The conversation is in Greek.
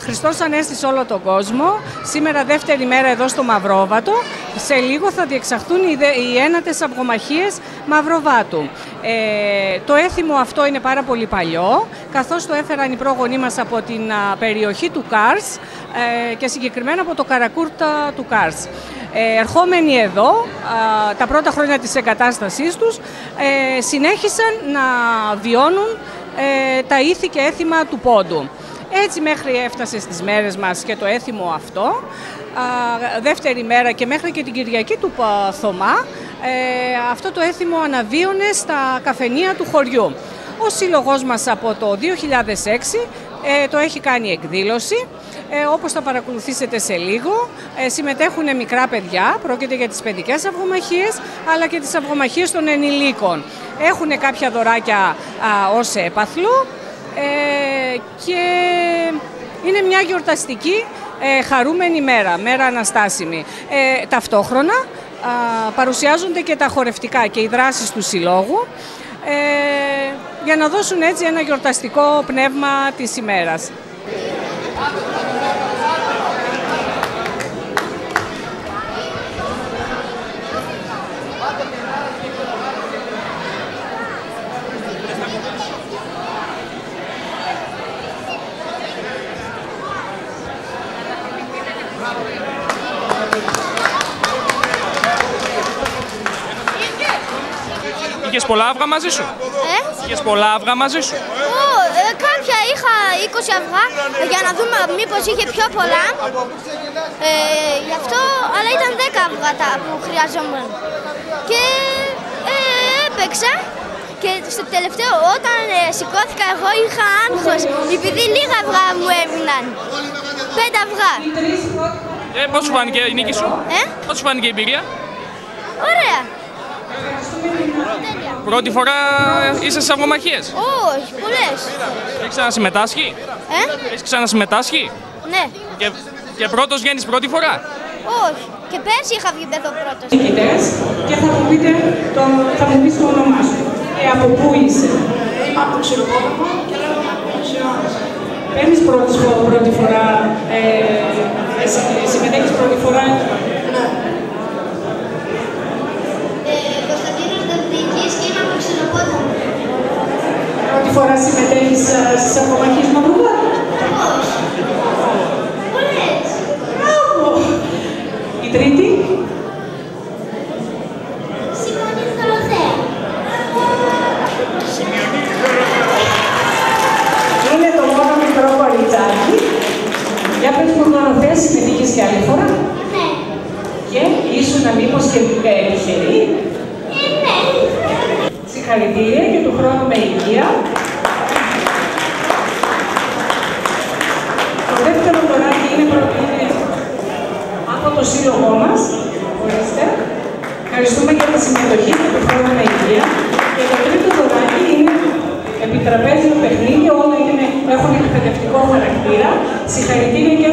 Χριστός Ανέστη σε όλο τον κόσμο. Σήμερα δεύτερη μέρα εδώ στο Μαυρόβατο. Σε λίγο θα διεξαχθούν οι ένατες αυγομαχίες Μαυροβάτου. Ε, το έθιμο αυτό είναι πάρα πολύ παλιό, καθώς το έφεραν οι πρόγονοί μας από την περιοχή του Κάρς ε, και συγκεκριμένα από το Καρακούρτα του Κάρς. Ε, ερχόμενοι εδώ, τα πρώτα χρόνια της εγκατάστασής τους, ε, συνέχισαν να βιώνουν ε, τα ήθη και έθιμα του πόντου. Έτσι μέχρι έφτασε στις μέρες μας και το έθιμο αυτό. δεύτερη μέρα και μέχρι και την Κυριακή του Θωμά ε, αυτό το έθιμο αναβίωνε στα καφενεία του χωριού. Ο σύλλογός μας από το 2006 ε, το έχει κάνει εκδήλωση. Ε, όπως θα παρακολουθήσετε σε λίγο, ε, συμμετέχουν μικρά παιδιά, πρόκειται για τις παιδικές αυγομαχίες, αλλά και τις αυγομαχίες των ενηλίκων. Έχουν κάποια δωράκια α, ως έπαθλο, ε, και είναι μια γιορταστική ε, χαρούμενη μέρα, μέρα αναστάσιμη. Ε, ταυτόχρονα παρουσιάζονται και τα χορευτικά και οι δράσεις του Συλλόγου για να δώσουν έτσι ένα γιορταστικό πνεύμα της ημέρας. Είχες πολλά αυγά μαζί σου; Ε; Είχες πολλά αυγά μαζί σου; Ω, ε, κάποια είχα 20 αυγά για να δούμε μήπως είχε πιο πολλά. Ε, γι' αυτό, αλλά ήταν 10 αυγά τα που χρειαζόμουν. Και ε, έπαιξα και στο τελευταίο όταν ε, σηκώθηκα εγώ είχα άγχος επειδή λίγα αυγά μου έμειναν. Πέντε αυγά. Ε, πώς σου φάνηκε η νίκη σου; Ε; Πώς σου φάνηκε η εμπειρία; Ωραία. Πρώτη φορά είσαι στις αυγομαχίες; Όχι, πολλές. Έχεις ξανασυμμετάσχει; Ε; Έχεις ξανασυμμετάσχει; Ναι. Και, και πρώτος βγαίνεις πρώτη φορά; Όχι. Και πέρσι είχα βγει εδώ πρώτος. και θα μου πείτε το, θα μου πεις το όνομά σου. Και από πού είσαι. Είμαι από το Ξηροκόπημα και λέγω από το Παίρνεις πρώτη, πρώτη φορά, ε, συμμετέχεις πρώτη φορά Ναι. Πρώτη φορά συμμετέχεις στις απομαχίες Μαυροβάτου. Πολλές. Μπράβο. Η τρίτη; Συμφωνεί Δωροθέα. Είναι το μόνο μικρό κοριτσάκι. Για πες μου Δωροθέα, συμμετείχες και άλλη φορά; Ναι. Και ήσουν μήπως και τυχερή; Ε, ναι. Συγχαρητήρια και του χρόνου με υγεία. Το δεύτερο δωράκι είναι, προ- είναι από το σύλλογό μας. Ορίστε. Ευχαριστούμε για τη συμμετοχή και του χρόνου με υγεία. Και το τρίτο δωράκι είναι επιτραπέζιο παιχνίδι, όλα είναι, έχουν εκπαιδευτικό χαρακτήρα. Συγχαρητήρια και